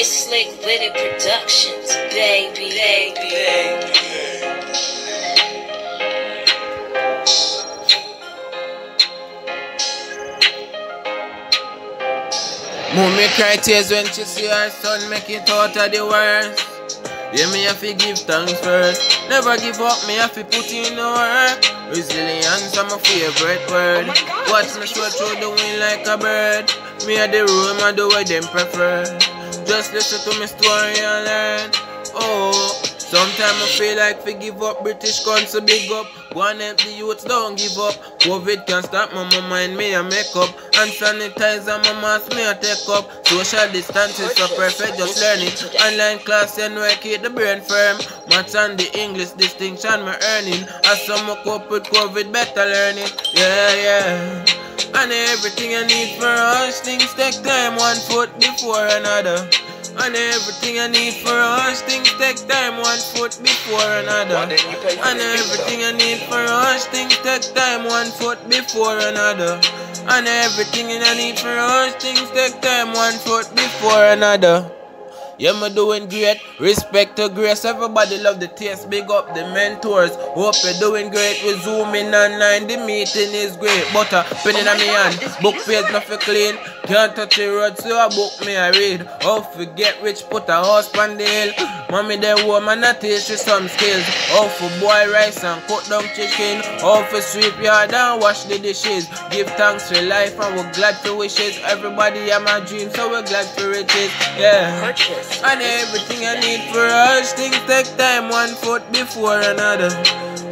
It's Slick Witted Productions, baby, baby, baby. Mommy cry tears when she see her son make it out of the worst. Yeah, me have to give thanks first. Never give up, me have to put in the work. Resilience, are my favorite word. Oh Watch me soar through the wind like a bird. Me at the room, I do what them prefer. Just listen to me story and learn. Oh, sometimes I feel like we give up. British council big up. One empty the youths don't give up. COVID can stop my mind, me I make up. And sanitizer, my mask, me I take up. Social distance is so perfect, just learn it. Online class and work, keep the brain firm. Maths and the English distinction, me earning. As some cope with COVID, better learn it. Yeah, yeah. And everything I need for us, things take time, one foot before another. And everything I need for us, things take time, one foot before another. And everything I need for us, things take time, one foot before another. And everything I need for us, things take time, one foot before another. Yeah, me doing great. Respect to grace. Everybody love the taste. Big up the mentors. Hope you're doing great. We zoom in online. The meeting is great. Butter, penny in my hand. Book page nothing clean. Can't touch the road, so a book me I read. How oh, to get rich, put a house on the hill. Mommy then woman I teach you some skills. Oh, How to boil rice and cook down chicken. Oh, How to sweep yard and wash the dishes. Give thanks for life and we're glad for wishes. Everybody have my dream, so we're glad for riches. Yeah. And everything I need for us, things take time, one foot before another.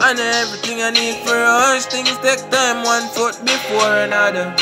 And everything I need for us, things take time, one foot before another.